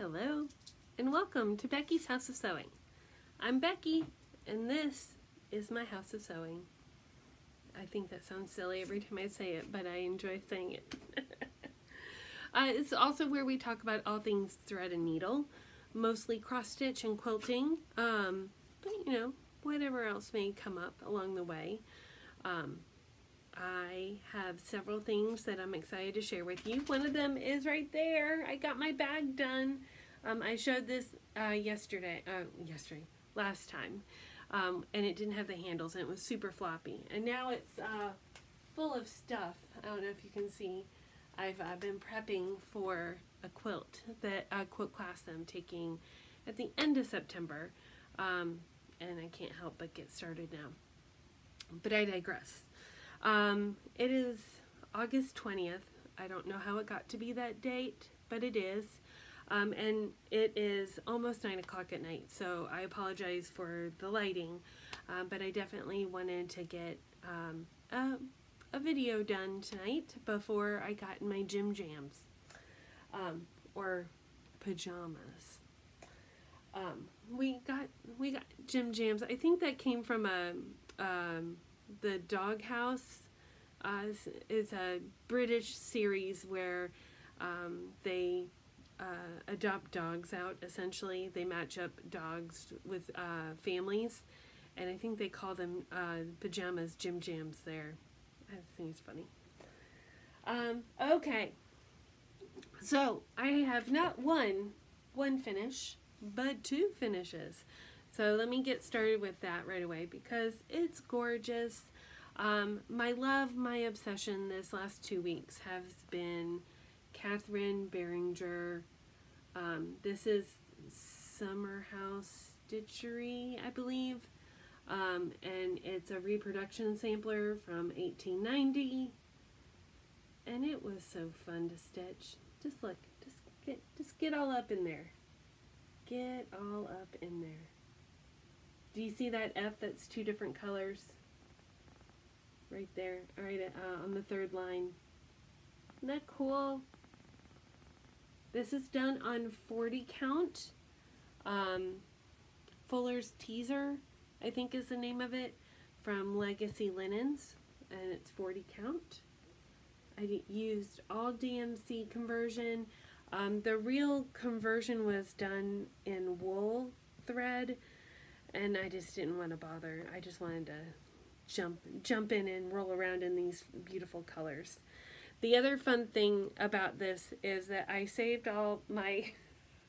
Hello, and welcome to Becky's House of Sewing. I'm Becky, and this is my House of Sewing. I think that sounds silly every time I say it, but I enjoy saying it. uh, it's also where we talk about all things thread and needle, mostly cross stitch and quilting, um, but you know, whatever else may come up along the way. Um, I have several things that I'm excited to share with you. One of them is right there. I got my bag done. Um, I showed this uh, yesterday, uh, yesterday, last time, um, and it didn't have the handles and it was super floppy. And now it's uh, full of stuff. I don't know if you can see. I've uh, been prepping for a quilt, that a quilt class I'm taking at the end of September, um, and I can't help but get started now. But I digress. Um, it is August 20th. I don't know how it got to be that date, but it is. Um, and it is almost 9 o'clock at night, so I apologize for the lighting, um, but I definitely wanted to get um, a, a, video done tonight before I got in my gym jams, um, or pajamas. Um, we got we got gym jams. I think that came from a um, the Doghouse uh, is, a British series where um, they uh, adopt dogs out. Essentially, they match up dogs with uh, families, and I think they call them uh, pajamas Jim jams. There, I think it's funny. Um, okay, so I have not one one finish, but two finishes. So let me get started with that right away because it's gorgeous. Um, my love, my obsession this last two weeks has been Catherine Beringer. Um, this is Summer House Stitchery, I believe. Um, and it's a reproduction sampler from 1890. And it was so fun to stitch. Just look, just get, just get all up in there. Get all up in there. Do you see that F that's two different colors? Right there, right uh, on the third line. Isn't that cool? This is done on 40 count. Um, Fuller's Teaser, I think is the name of it, from Legacy Linens, and it's 40 count. I used all DMC conversion. Um, the real conversion was done in wool thread, and I just didn't want to bother. I just wanted to jump jump in and roll around in these beautiful colors. The other fun thing about this is that I saved all my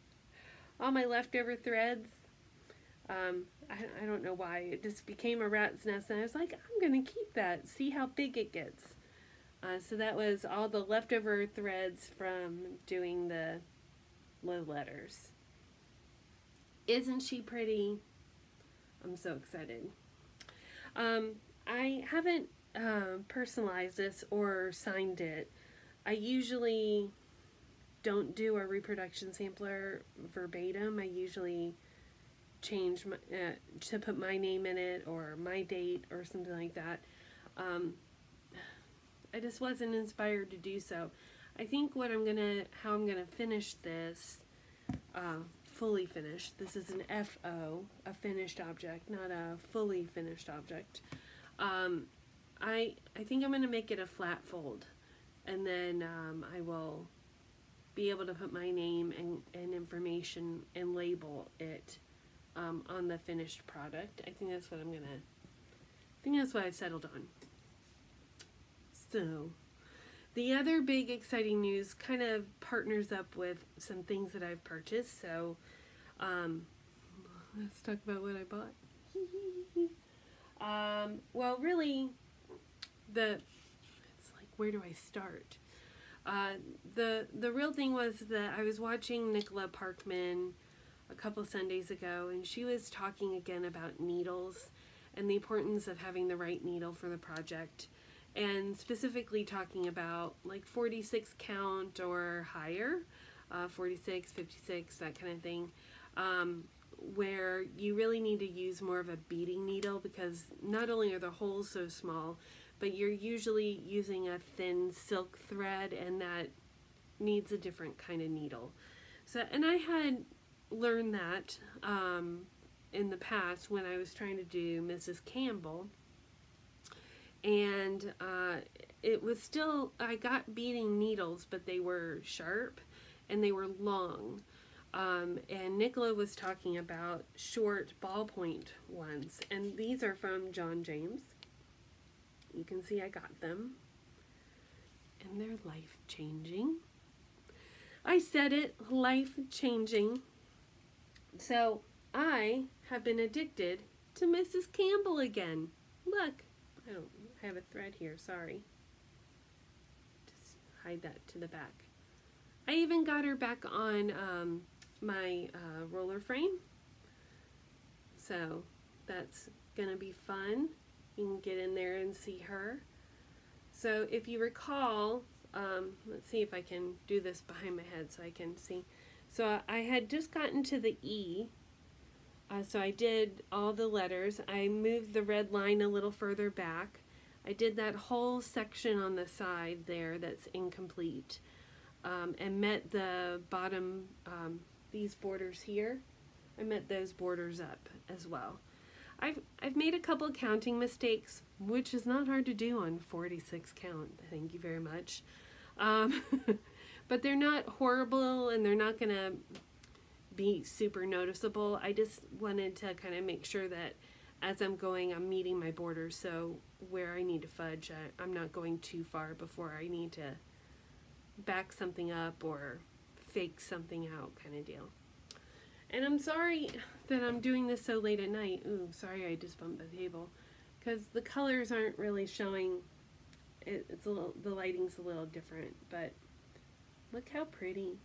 all my leftover threads. Um, I, I don't know why. It just became a rat's nest and I was like, I'm going to keep that. See how big it gets. Uh, so that was all the leftover threads from doing the low letters. Isn't she pretty? I'm so excited. Um, I haven't uh, personalized this or signed it. I usually don't do a reproduction sampler verbatim. I usually change my, uh, to put my name in it or my date or something like that. Um, I just wasn't inspired to do so. I think what I'm gonna, how I'm gonna finish this, uh, fully finished. This is an FO, a finished object, not a fully finished object. Um, I, I think I'm going to make it a flat fold and then um, I will be able to put my name and, and information and label it um, on the finished product. I think that's what I'm going to, I think that's what I've settled on. So, the other big exciting news kind of partners up with some things that I've purchased. So um, let's talk about what I bought. um, well, really, the it's like where do I start? Uh, the the real thing was that I was watching Nicola Parkman a couple Sundays ago, and she was talking again about needles and the importance of having the right needle for the project and specifically talking about like 46 count or higher, uh, 46, 56, that kind of thing, um, where you really need to use more of a beading needle because not only are the holes so small, but you're usually using a thin silk thread and that needs a different kind of needle. So, and I had learned that um, in the past when I was trying to do Mrs. Campbell. And uh, it was still, I got beading needles, but they were sharp and they were long. Um, and Nicola was talking about short ballpoint ones, and these are from John James. You can see I got them, and they're life changing. I said it, life changing. So I have been addicted to Mrs. Campbell again. Look, I don't have a thread here, sorry. Just hide that to the back. I even got her back on um, my uh, roller frame. So that's to be fun. You can get in there and see her. So if you recall, um, let's see if I can do this behind my head so I can see. So I had just gotten to the E. Uh, so I did all the letters. I moved the red line a little further back. I did that whole section on the side there that's incomplete um, and met the bottom um, these borders here. I met those borders up as well. I've, I've made a couple counting mistakes, which is not hard to do on 46 count. Thank you very much. Um, but they're not horrible and they're not going to be super noticeable. I just wanted to kind of make sure that as I'm going, I'm meeting my borders. So where I need to fudge, I, I'm not going too far before I need to back something up or fake something out kind of deal. And I'm sorry that I'm doing this so late at night. Ooh, sorry I just bumped the table. Because the colors aren't really showing, it, it's a little, the lighting's a little different, but look how pretty.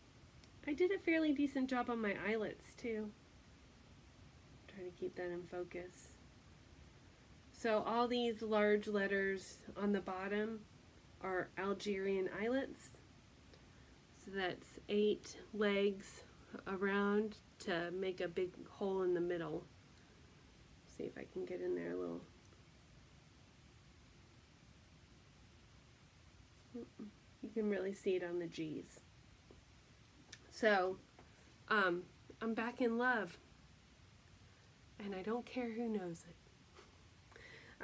I did a fairly decent job on my eyelets too. Trying to keep that in focus. So all these large letters on the bottom are Algerian eyelets. So that's eight legs around to make a big hole in the middle. See if I can get in there a little. You can really see it on the G's. So, um, I'm back in love. And I don't care who knows it.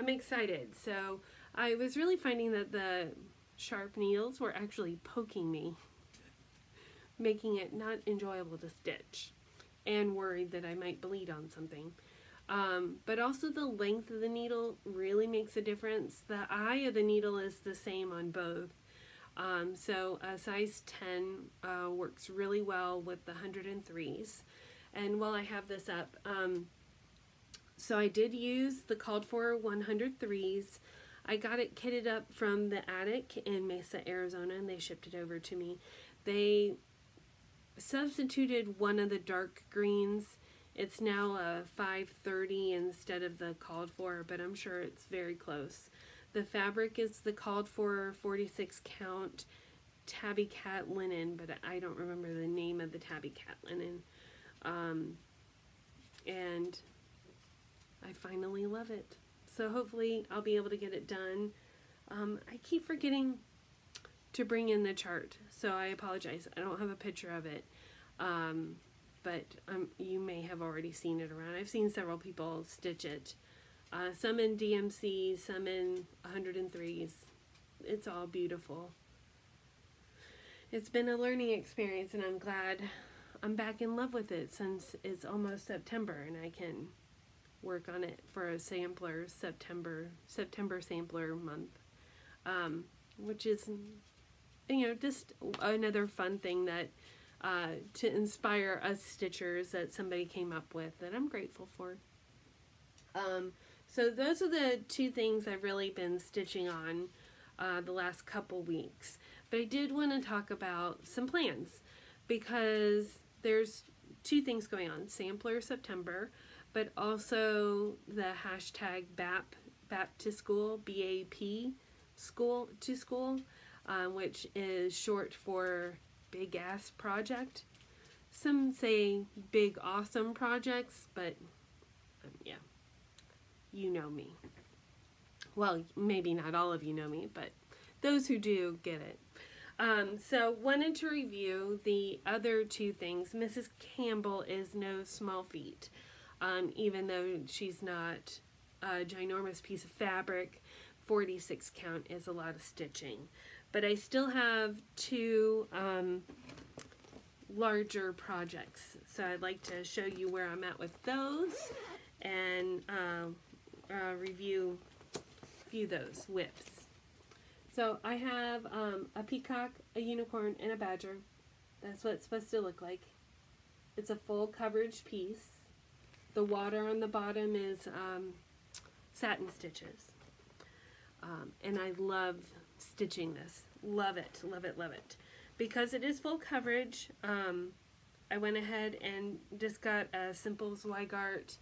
I'm excited. So, I was really finding that the sharp needles were actually poking me making it not enjoyable to stitch and worried that I might bleed on something. Um, but also the length of the needle really makes a difference. The eye of the needle is the same on both. Um, so a size 10 uh, works really well with the 103s. And while I have this up, um, so I did use the called for 103s. I got it kitted up from the attic in Mesa, Arizona, and they shipped it over to me. They substituted one of the dark greens. It's now a 530 instead of the called for, but I'm sure it's very close. The fabric is the called for 46 count tabby cat linen, but I don't remember the name of the tabby cat linen. Um, and I finally love it. So hopefully I'll be able to get it done. Um, I keep forgetting to bring in the chart. So I apologize. I don't have a picture of it. Um, but um, you may have already seen it around. I've seen several people stitch it. Uh, some in DMC, some in 103s. It's all beautiful. It's been a learning experience and I'm glad I'm back in love with it since it's almost September and I can work on it for a sampler September September sampler month um, which is you know, just another fun thing that uh, to inspire us stitchers that somebody came up with that I'm grateful for. Um, so those are the two things I've really been stitching on uh, the last couple weeks. But I did want to talk about some plans because there's two things going on. Sampler September, but also the hashtag BAP, BAP to school, B-A-P, school to school um, which is short for Big Ass Project. Some say Big Awesome Projects, but um, yeah, you know me. Well, maybe not all of you know me, but those who do get it. Um, so wanted to review the other two things. Mrs. Campbell is no small feat, um, even though she's not a ginormous piece of fabric. 46 count is a lot of stitching. But I still have two um, larger projects. So I'd like to show you where I'm at with those and uh, uh, review view those whips. So I have um, a peacock, a unicorn, and a badger. That's what it's supposed to look like. It's a full coverage piece. The water on the bottom is um, satin stitches. Um, and I love stitching this. Love it, love it, love it. Because it is full coverage, um, I went ahead and just got a simple Zweigart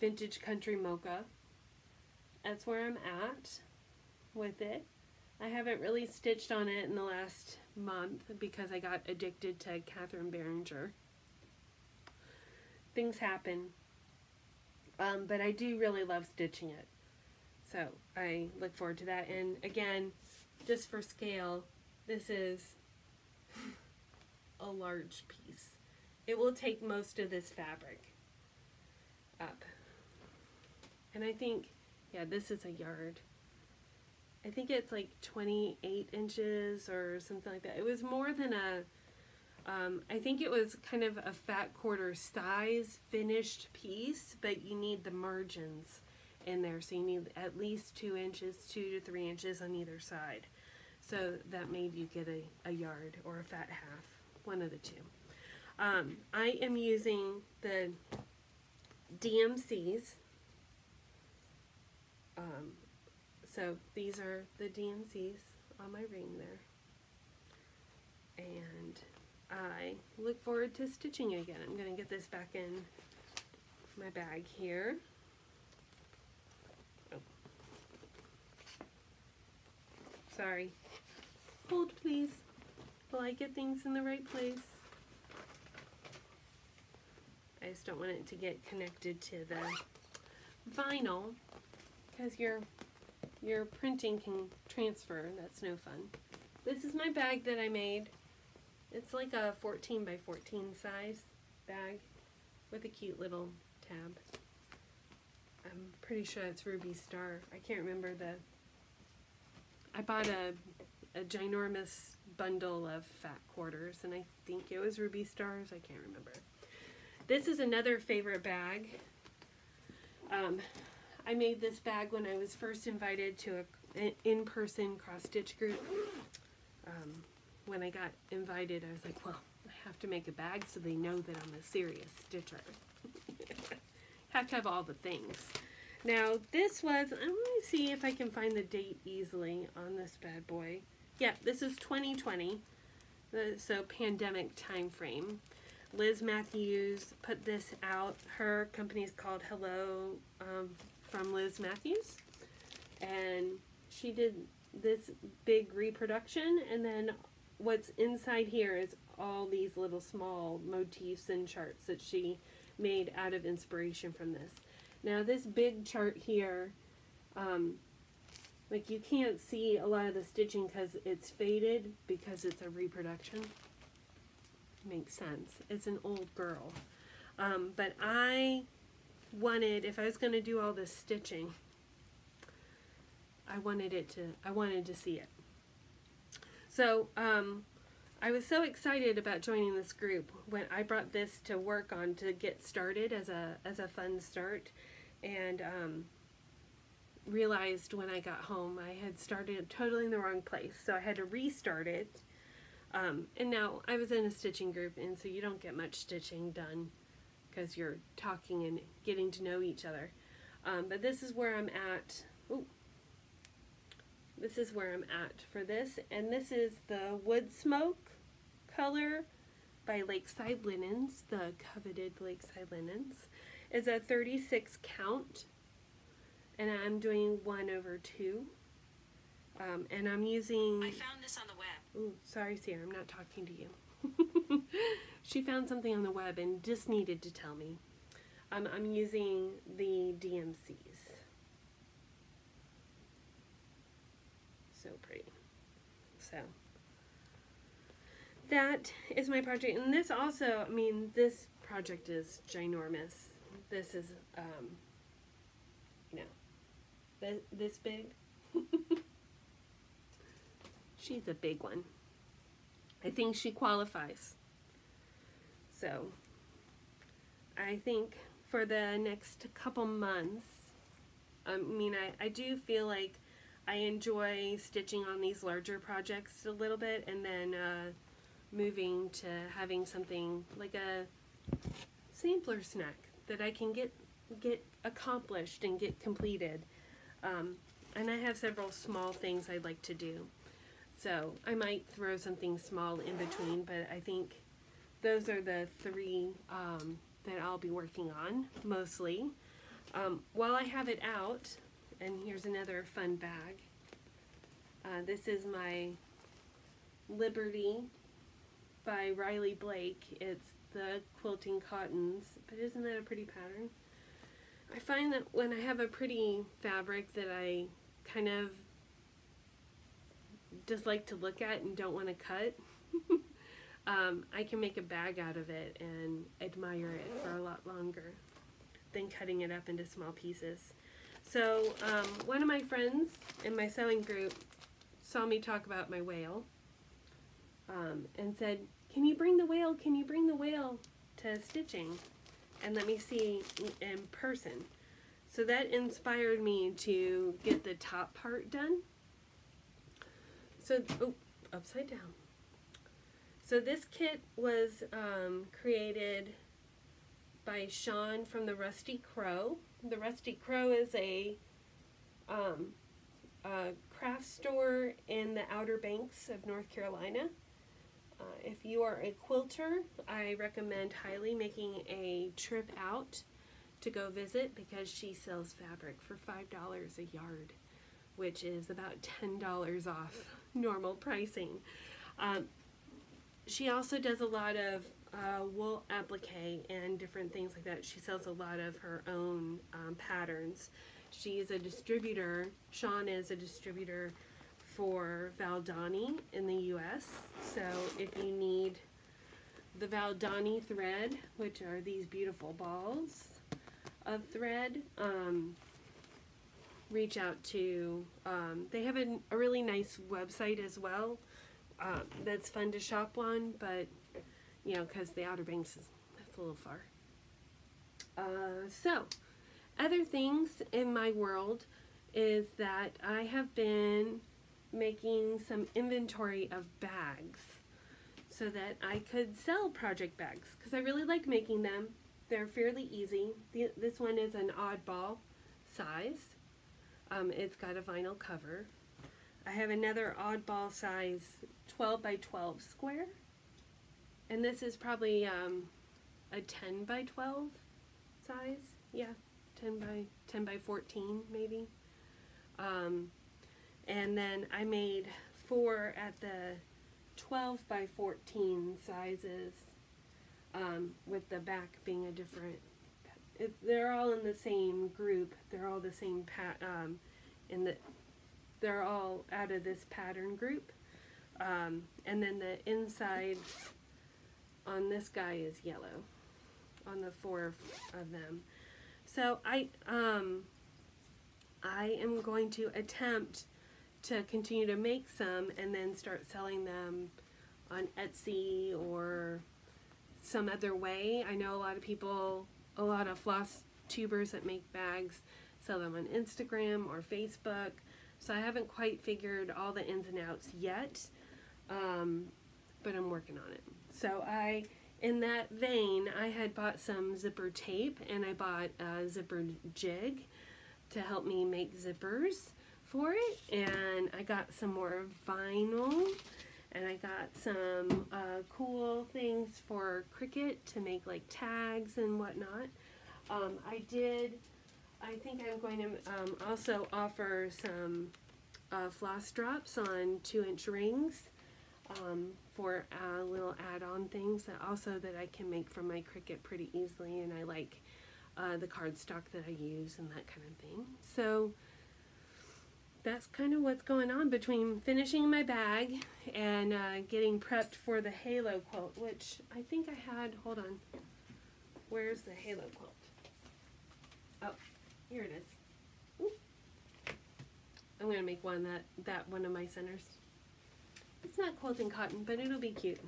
Vintage Country Mocha. That's where I'm at with it. I haven't really stitched on it in the last month because I got addicted to Catherine Behringer. Things happen. Um, but I do really love stitching it. So I look forward to that. And again, just for scale, this is a large piece. It will take most of this fabric up. And I think, yeah, this is a yard. I think it's like 28 inches or something like that. It was more than a, um, I think it was kind of a fat quarter size finished piece, but you need the margins in there. So you need at least two inches, two to three inches on either side. So that made you get a, a yard or a fat half, one of the two. Um, I am using the DMCs. Um, so these are the DMCs on my ring there. And I look forward to stitching it again. I'm going to get this back in my bag here. Oh. Sorry. Hold please while I get things in the right place. I just don't want it to get connected to the vinyl because you're your printing can transfer. That's no fun. This is my bag that I made. It's like a 14 by 14 size bag with a cute little tab. I'm pretty sure it's Ruby Star. I can't remember the... I bought a, a ginormous bundle of fat quarters and I think it was Ruby Stars. I can't remember. This is another favorite bag. Um, I made this bag when I was first invited to an in-person cross-stitch group. Um, when I got invited, I was like, well, I have to make a bag so they know that I'm a serious stitcher. have to have all the things. Now, this was, let me see if I can find the date easily on this bad boy. Yeah, this is 2020, so pandemic time frame. Liz Mathews put this out. Her company is called Hello um, from Liz Mathews. And she did this big reproduction and then what's inside here is all these little small motifs and charts that she made out of inspiration from this. Now this big chart here, um, like you can't see a lot of the stitching because it's faded because it's a reproduction. Makes sense. It's an old girl. Um, but I wanted, if I was going to do all this stitching, I wanted it to, I wanted to see it. So, um, I was so excited about joining this group when I brought this to work on to get started as a, as a fun start and um, realized when I got home I had started totally in the wrong place. So I had to restart it. Um, and now I was in a stitching group and so you don't get much stitching done because you're talking and getting to know each other. Um, but this is where I'm at. Ooh. This is where I'm at for this. And this is the Wood Smoke color by Lakeside Linens, the coveted Lakeside Linens. It's a 36 count. And I'm doing 1 over 2. Um, and I'm using... I found this on the web. Ooh, sorry, Sierra, I'm not talking to you. she found something on the web and just needed to tell me. Um, I'm using the DMCs. So pretty. So that is my project. And this also, I mean, this project is ginormous. This is, um, you know, this, this big. She's a big one. I think she qualifies. So, I think for the next couple months, I mean, I, I do feel like I enjoy stitching on these larger projects a little bit and then uh, moving to having something like a sampler snack that I can get get accomplished and get completed. Um, and I have several small things I'd like to do. So I might throw something small in between, but I think those are the three um, that I'll be working on mostly. Um, while I have it out, and here's another fun bag. Uh, this is my Liberty by Riley Blake. It's the quilting cottons, but isn't that a pretty pattern? I find that when I have a pretty fabric that I kind of just like to look at and don't want to cut, um, I can make a bag out of it and admire it for a lot longer than cutting it up into small pieces. So um, one of my friends in my sewing group saw me talk about my whale um, and said, can you bring the whale, can you bring the whale to stitching and let me see in person. So that inspired me to get the top part done. So, oh, upside down. So this kit was um, created by Sean from the Rusty Crow. The Rusty Crow is a, um, a craft store in the Outer Banks of North Carolina. Uh, if you are a quilter, I recommend highly making a trip out to go visit because she sells fabric for $5 a yard, which is about $10 off normal pricing. Um, she also does a lot of uh, wool applique and different things like that. She sells a lot of her own um, patterns. She is a distributor. Sean is a distributor for Valdani in the US. So if you need the Valdani thread, which are these beautiful balls of thread, um, reach out to, um, they have a, a, really nice website as well uh, that's fun to shop on, but you know, because the Outer Banks is that's a little far. Uh, so, other things in my world is that I have been making some inventory of bags so that I could sell project bags because I really like making them. They're fairly easy. The, this one is an oddball size. Um, it's got a vinyl cover. I have another oddball size 12 by 12 square. And this is probably um, a 10 by 12 size. Yeah, 10 by 10 by 14 maybe. Um, and then I made four at the 12 by 14 sizes um, with the back being a different it, they're all in the same group they're all the same pat um, in the they're all out of this pattern group um, and then the insides on this guy is yellow on the four of them so I um, I am going to attempt to continue to make some and then start selling them on Etsy or some other way. I know a lot of people, a lot of floss tubers that make bags sell them on Instagram or Facebook. So I haven't quite figured all the ins and outs yet, um, but I'm working on it. So I, in that vein, I had bought some zipper tape and I bought a zipper jig to help me make zippers for it and I got some more vinyl and I got some uh, cool things for Cricut to make like tags and whatnot. Um, I did, I think I'm going to um, also offer some uh, floss drops on two inch rings um, for uh, little add-on things that also that I can make from my Cricut pretty easily and I like uh, the cardstock that I use and that kind of thing. So that's kind of what's going on between finishing my bag and uh, getting prepped for the halo quilt, which I think I had, hold on, where's the halo quilt? Oh, here it is. Ooh. I'm going to make one that, that one of my centers. It's not quilting cotton, but it'll be cute.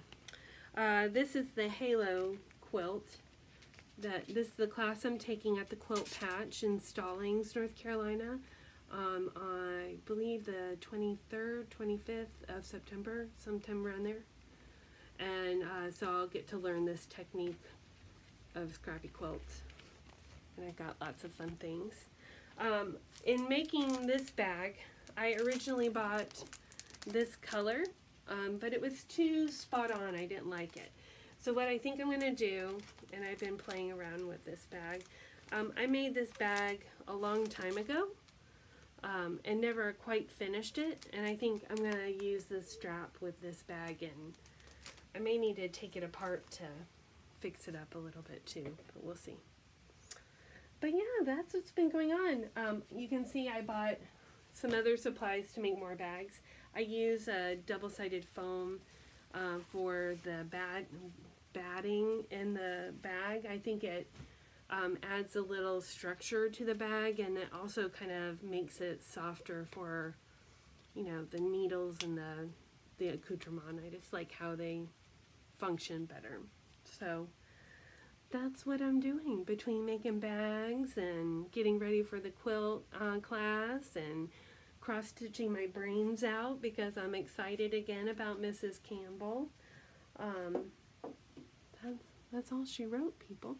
Uh, this is the halo quilt. That This is the class I'm taking at the Quilt Patch in Stallings, North Carolina um, I believe the 23rd, 25th of September, sometime around there. And uh, so I'll get to learn this technique of scrappy quilts. And I've got lots of fun things. Um, in making this bag, I originally bought this color, um, but it was too spot on. I didn't like it. So what I think I'm going to do, and I've been playing around with this bag, um, I made this bag a long time ago um, and never quite finished it. And I think I'm going to use this strap with this bag and I may need to take it apart to fix it up a little bit too, but we'll see. But yeah, that's what's been going on. Um, you can see I bought some other supplies to make more bags. I use a double-sided foam uh, for the bat batting in the bag. I think it um, adds a little structure to the bag and it also kind of makes it softer for you know the needles and the the accoutrement I just like how they function better so that's what I'm doing between making bags and getting ready for the quilt uh, class and cross-stitching my brains out because I'm excited again about Mrs. Campbell um, that's, that's all she wrote people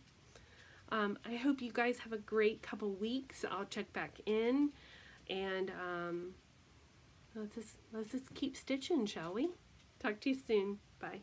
um, I hope you guys have a great couple weeks. I'll check back in and um, let's just let's just keep stitching, shall we? Talk to you soon. Bye.